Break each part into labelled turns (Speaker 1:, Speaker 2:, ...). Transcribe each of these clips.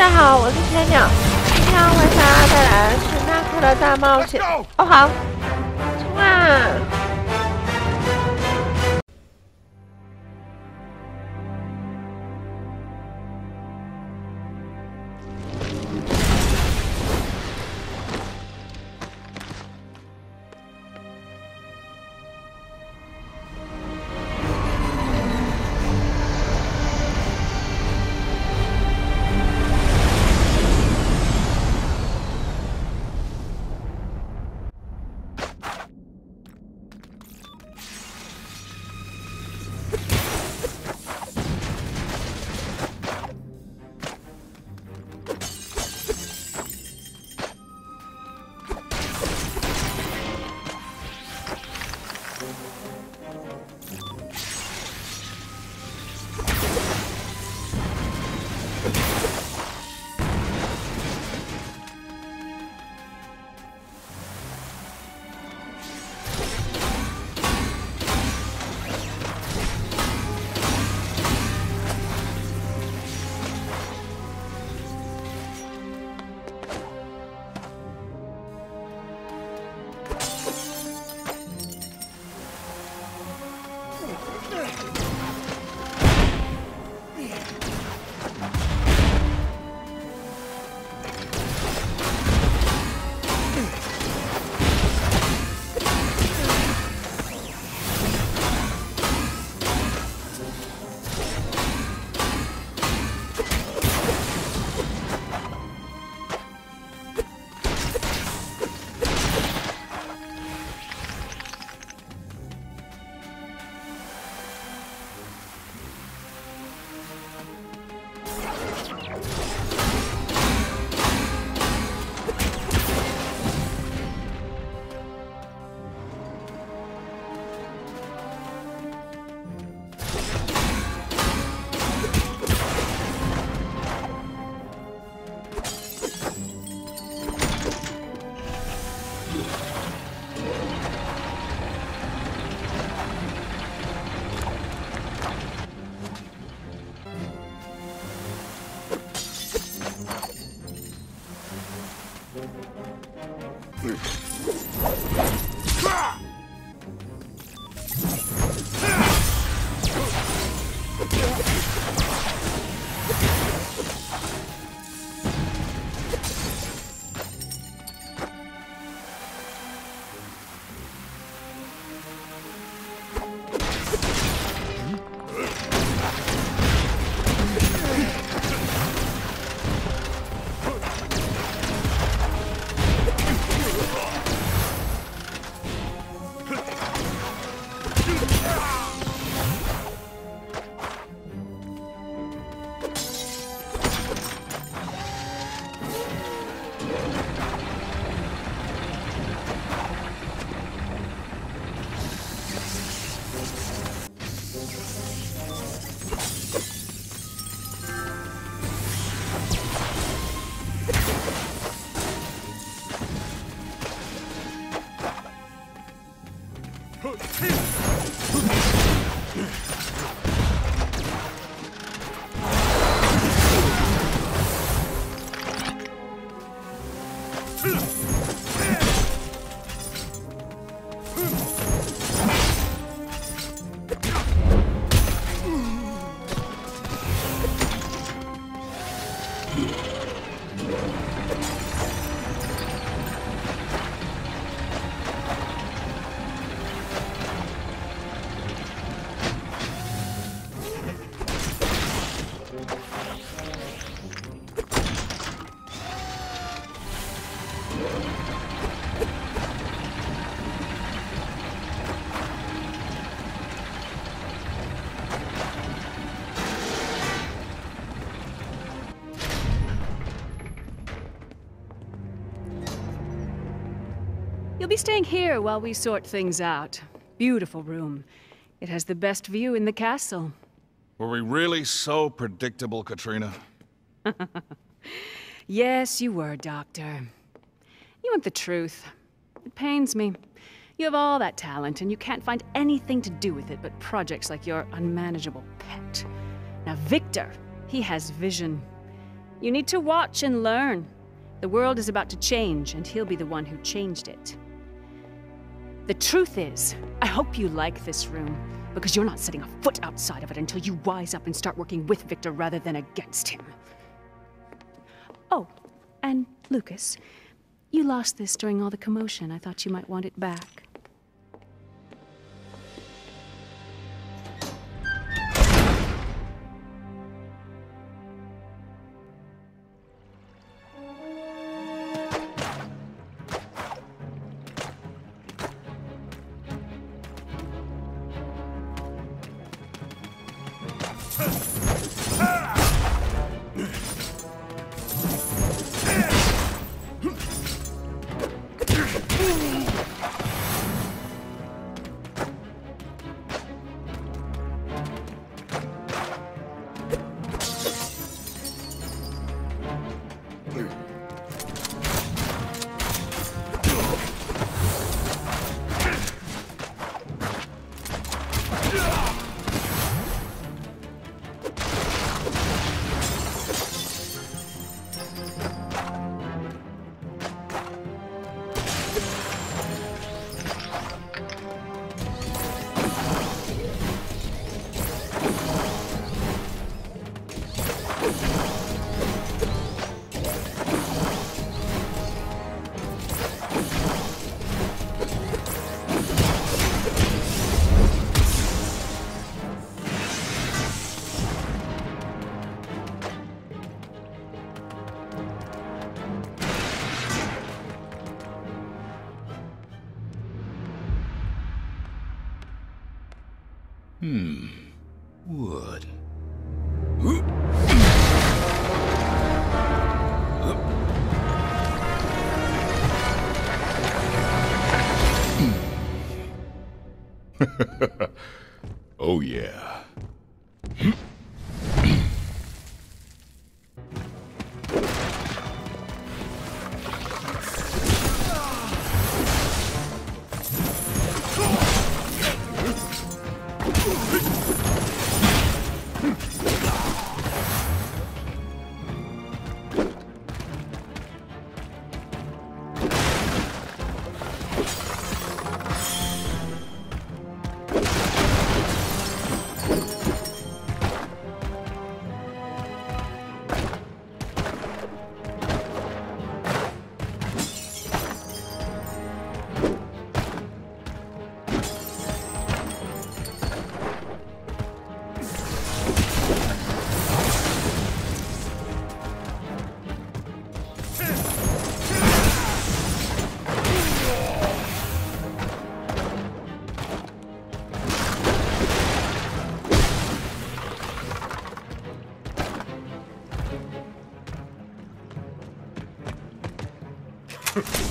Speaker 1: 家好，我是千鸟，今天为大家带来的是纳克的大冒险。哦，好，冲啊
Speaker 2: be staying here while we sort things out. Beautiful room. It has the best view in the castle.
Speaker 3: Were we really so predictable, Katrina?
Speaker 2: yes, you were, Doctor. You want the truth. It pains me. You have all that talent, and you can't find anything to do with it but projects like your unmanageable pet. Now, Victor, he has vision. You need to watch and learn. The world is about to change, and he'll be the one who changed it. The truth is, I hope you like this room, because you're not setting a foot outside of it until you wise up and start working with Victor rather than against him. Oh, and Lucas, you lost this during all the commotion. I thought you might want it back.
Speaker 4: oh, yeah. Ha ha ha.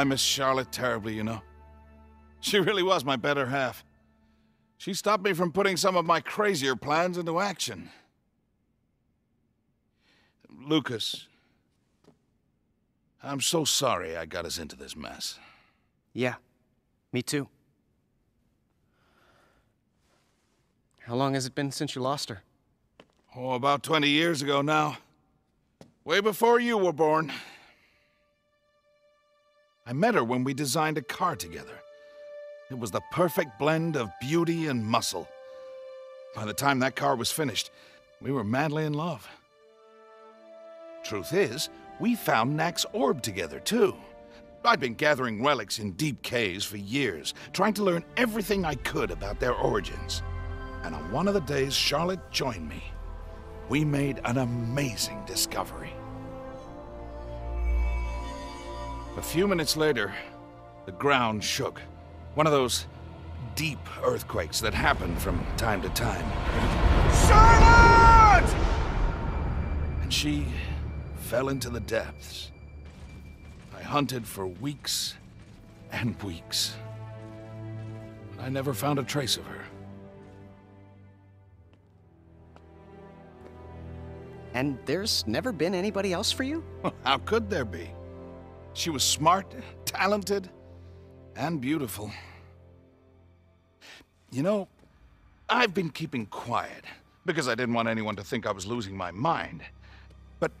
Speaker 3: I miss Charlotte terribly, you know. She really was my better half. She stopped me from putting some of my crazier plans into action. Lucas, I'm so sorry I got us into this mess.
Speaker 5: Yeah, me too. How long has it been since you lost her?
Speaker 3: Oh, about 20 years ago now. Way before you were born. I met her when we designed a car together. It was the perfect blend of beauty and muscle. By the time that car was finished, we were madly in love. Truth is, we found Knack's orb together, too. I'd been gathering relics in deep caves for years, trying to learn everything I could about their origins. And on one of the days Charlotte joined me, we made an amazing discovery. A few minutes later, the ground shook. One of those deep earthquakes that happen from time to time. Charlotte! And she fell into the depths. I hunted for weeks and weeks. But I never found a trace of her.
Speaker 5: And there's never been anybody else for you?
Speaker 3: How could there be? She was smart, talented, and beautiful. You know, I've been keeping quiet because I didn't want anyone to think I was losing my mind. But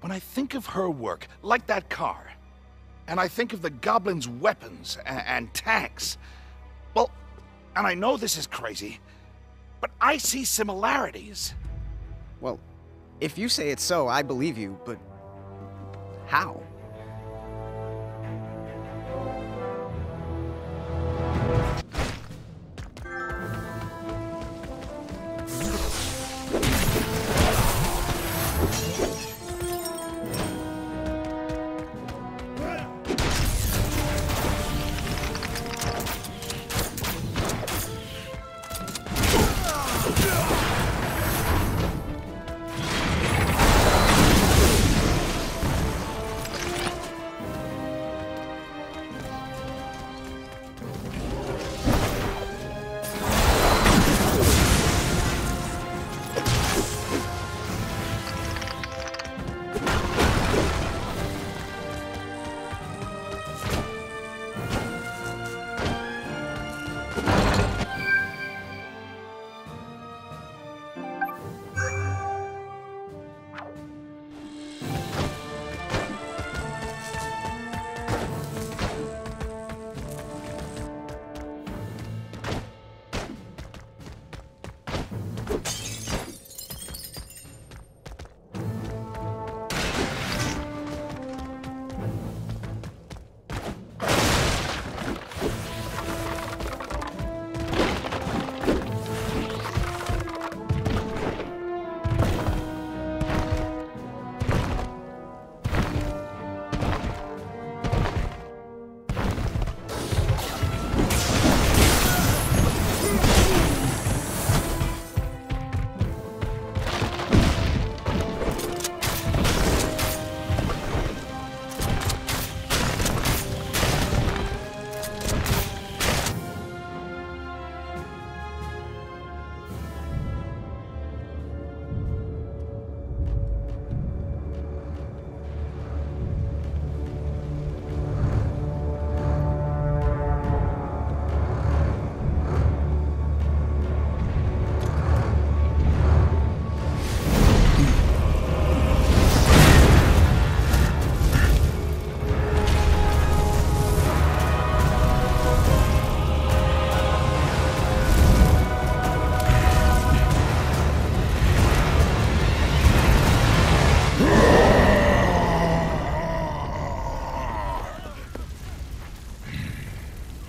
Speaker 3: when I think of her work, like that car, and I think of the goblins' weapons and, and tanks, well, and I know this is crazy, but I see similarities.
Speaker 5: Well, if you say it's so, I believe you, but how?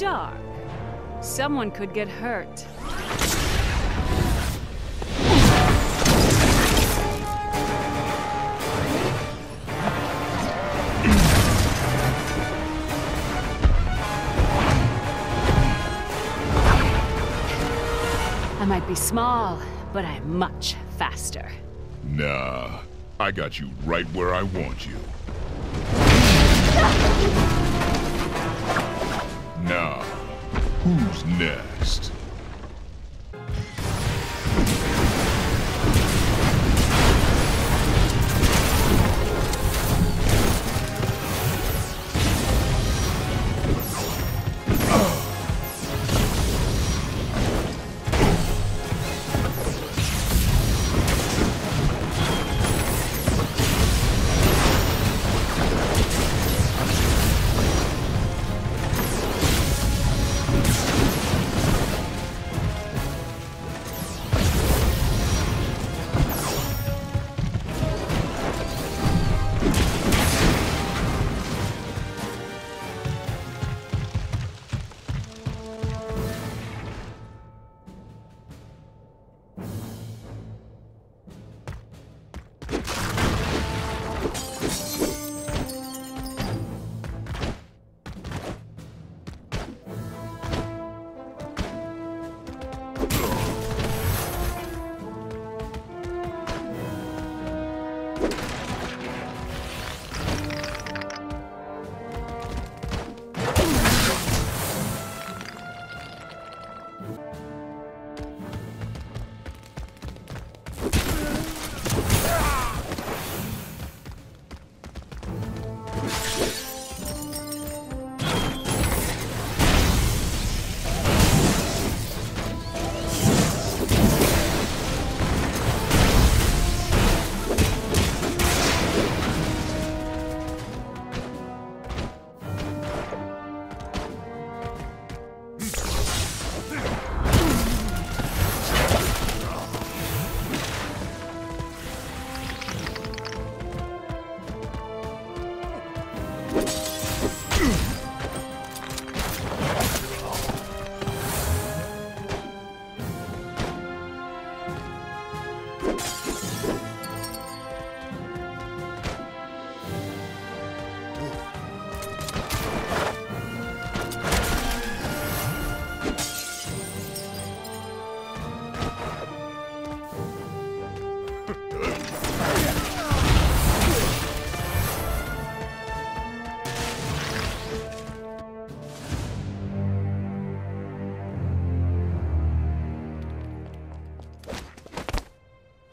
Speaker 2: dark. Someone could get hurt. I might be small, but I'm much faster.
Speaker 4: Nah, I got you right where I want you. Who's next?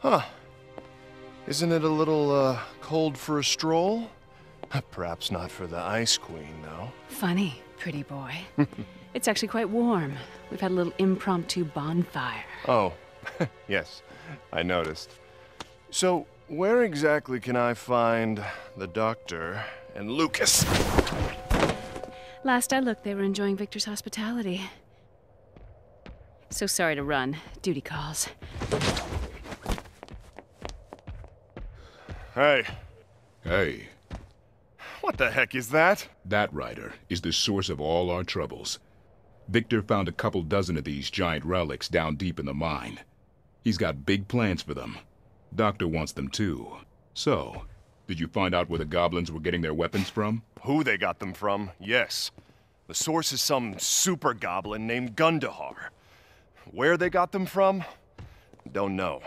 Speaker 6: Huh. Isn't it a little, uh, cold for a stroll? Uh, perhaps not for the Ice Queen, though.
Speaker 2: Funny, pretty boy. it's actually quite warm. We've had a little impromptu bonfire.
Speaker 6: Oh, yes, I noticed. So, where exactly can I find the Doctor and Lucas?
Speaker 2: Last I looked, they were enjoying Victor's hospitality. So sorry to run. Duty calls.
Speaker 6: Hey,
Speaker 4: Hey,
Speaker 6: What the heck is that?
Speaker 4: That rider is the source of all our troubles. Victor found a couple dozen of these giant relics down deep in the mine. He's got big plans for them. Doctor wants them too. So, did you find out where the goblins were getting their weapons from?
Speaker 6: Who they got them from, yes. The source is some super goblin named Gundahar. Where they got them from? Don't know.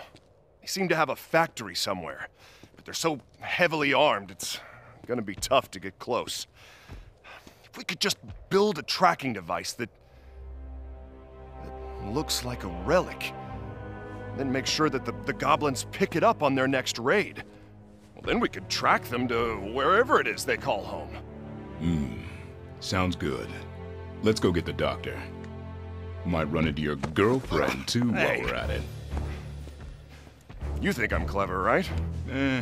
Speaker 6: They seem to have a factory somewhere, but they're so heavily armed, it's gonna be tough to get close. If we could just build a tracking device that, that looks like a relic, then make sure that the, the goblins pick it up on their next raid. Well, then we could track them to wherever it is they call home.
Speaker 4: Hmm. Sounds good. Let's go get the doctor. Might run into your girlfriend, too,
Speaker 6: Hey.
Speaker 4: while we're at it.
Speaker 6: You think I'm clever, right?
Speaker 4: Eh.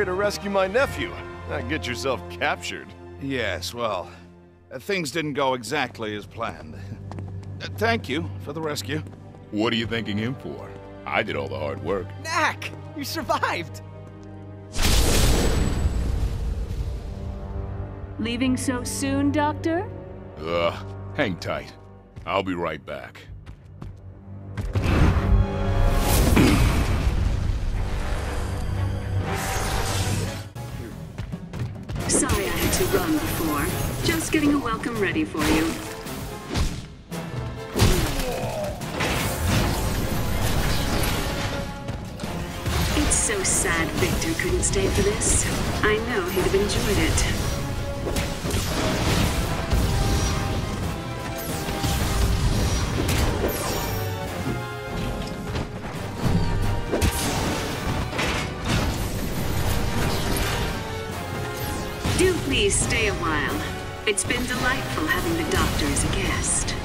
Speaker 6: Here to rescue my nephew, not get yourself captured.
Speaker 3: Yes, well, uh, things didn't go exactly as planned. Uh, thank you for the rescue.
Speaker 4: What are you thanking him for? I did all the hard work.
Speaker 5: Knack! You survived!
Speaker 2: Leaving so soon, Doctor?
Speaker 4: Ugh, hang tight. I'll be right back.
Speaker 7: To run before. Just getting a welcome ready for you. It's so sad Victor couldn't stay for this. I know he'd have enjoyed it. Stay a while. It's been delightful having the doctor as a guest.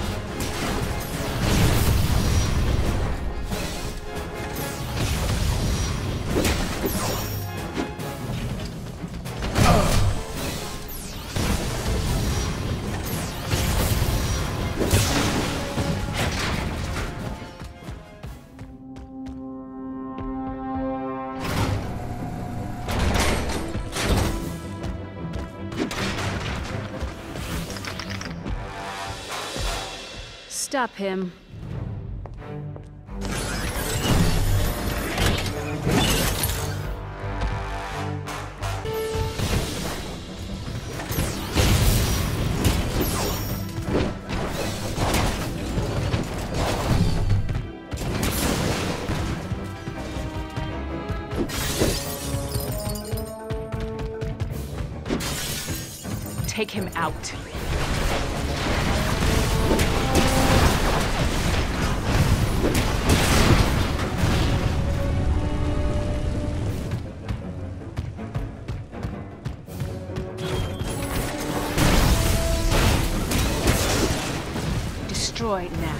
Speaker 2: Stop him. Take him out. Destroy Knack.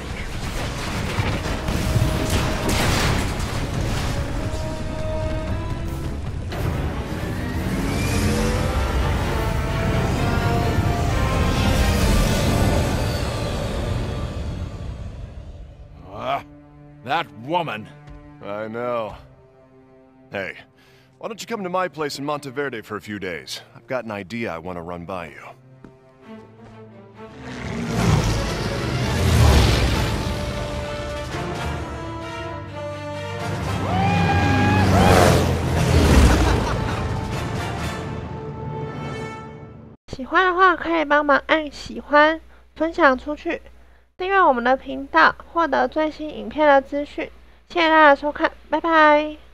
Speaker 3: Ah, that woman.
Speaker 6: I know. Hey, why don't you come to my place in Monteverde for a few days? I've got an idea I want to run by you.
Speaker 1: 喜欢的话可以帮忙按喜欢、分享出去，订阅我们的频道，获得最新影片的资讯。谢谢大家收看，拜拜。